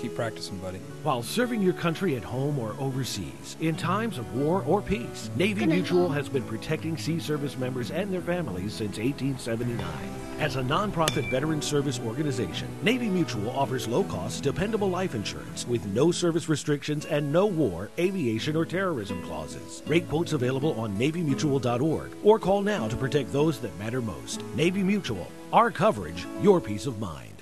Keep practicing, buddy. While serving your country at home or overseas, in times of war or peace, Navy Mutual has been protecting sea service members and their families since 1879. As a nonprofit veteran service organization, Navy Mutual offers low cost, dependable life insurance with no service restrictions and no war, aviation, or terrorism clauses. Rate quotes available on NavyMutual.org or call now to protect those that matter most. Navy Mutual, our coverage, your peace of mind.